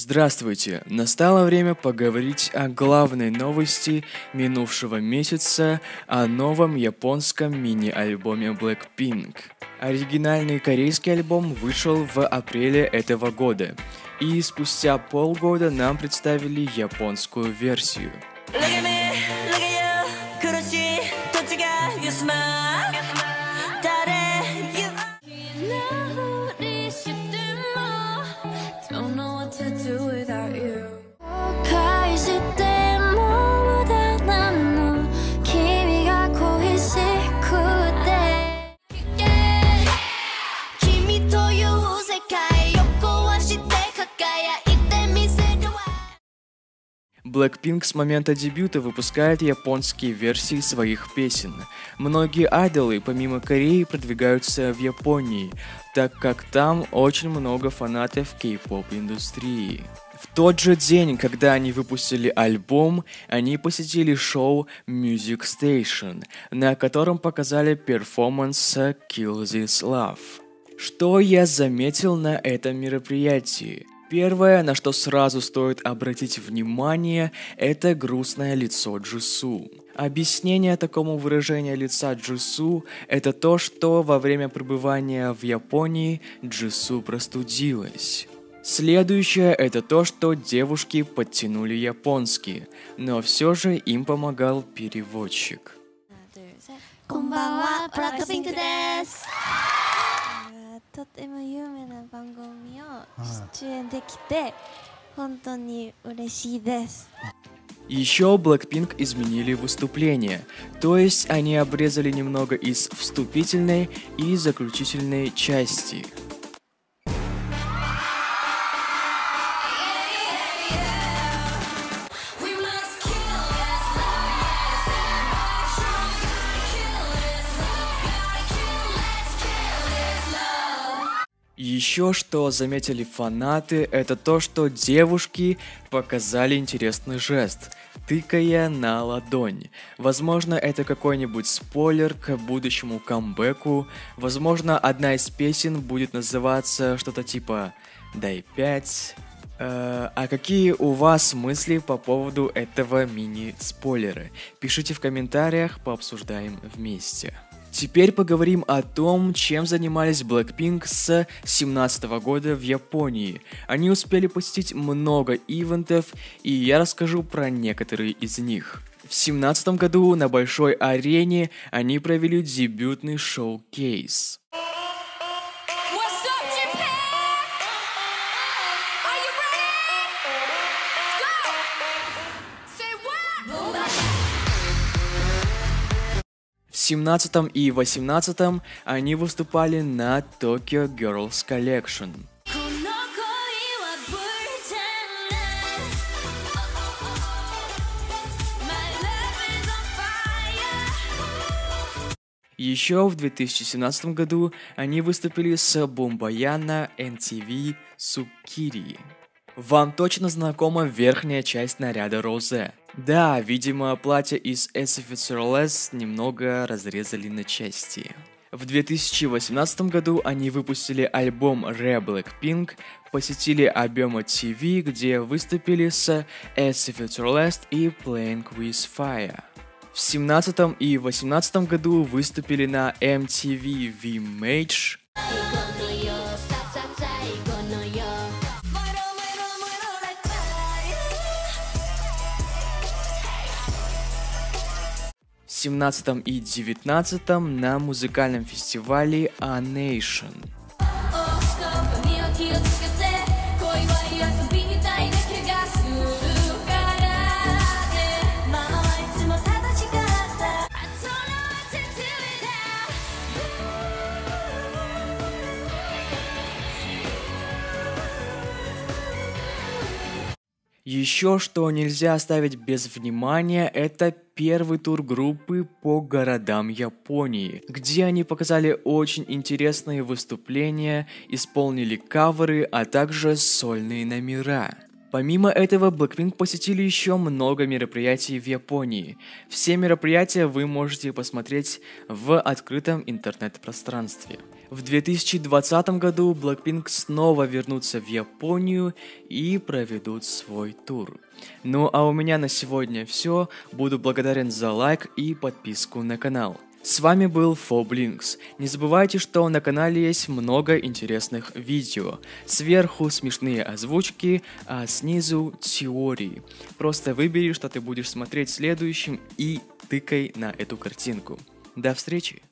Здравствуйте! Настало время поговорить о главной новости минувшего месяца, о новом японском мини-альбоме Blackpink. Оригинальный корейский альбом вышел в апреле этого года, и спустя полгода нам представили японскую версию. Look at me, look at Blackpink с момента дебюта выпускает японские версии своих песен. Многие айдолы, помимо Кореи, продвигаются в Японии, так как там очень много фанатов кей-поп индустрии. В тот же день, когда они выпустили альбом, они посетили шоу Music Station, на котором показали перформанс Kill This Love. Что я заметил на этом мероприятии? Первое, на что сразу стоит обратить внимание, это грустное лицо Джису. Объяснение такому выражению лица Джису – это то, что во время пребывания в Японии Джису простудилась. Следующее – это то, что девушки подтянули японский, но все же им помогал переводчик. こんばんは、ブラックピンクです。 とても有名な番組を出演できて、本当に嬉しいです。Еще Blackpink изменили выступление, то есть они обрезали немного из вступительной и заключительной части. Еще что заметили фанаты, это то, что девушки показали интересный жест, тыкая на ладонь. Возможно, это какой-нибудь спойлер к будущему камбэку. Возможно, одна из песен будет называться что-то типа «Дай пять». Э, а какие у вас мысли по поводу этого мини-спойлера? Пишите в комментариях, пообсуждаем вместе. Теперь поговорим о том, чем занимались Blackpink с 2017 года в Японии. Они успели посетить много ивентов, и я расскажу про некоторые из них. В 2017 году на большой арене они провели дебютный шоу-кейс. 17 и 18 они выступали на Tokyo Girls Collection. Еще в 2017 году они выступили с Бомбая на MTV Сукири. Вам точно знакома верхняя часть наряда Розе. Да, видимо, платье из SFCRLS немного разрезали на части. В 2018 году они выпустили альбом Re Blackpink, посетили Объема TV, где выступили с SFCRLS и Playing With Fire. В 17 и 18 году выступили на MTV V-Mage, 17 и 19 на музыкальном фестивале A Nation. Еще что нельзя оставить без внимания, это первый тур группы по городам Японии, где они показали очень интересные выступления, исполнили каверы, а также сольные номера. Помимо этого, Blackpink посетили еще много мероприятий в Японии. Все мероприятия вы можете посмотреть в открытом интернет-пространстве. В 2020 году Blackpink снова вернутся в Японию и проведут свой тур. Ну а у меня на сегодня все. Буду благодарен за лайк и подписку на канал. С вами был Фоблинкс. Не забывайте, что на канале есть много интересных видео. Сверху смешные озвучки, а снизу теории. Просто выбери, что ты будешь смотреть следующим и тыкай на эту картинку. До встречи!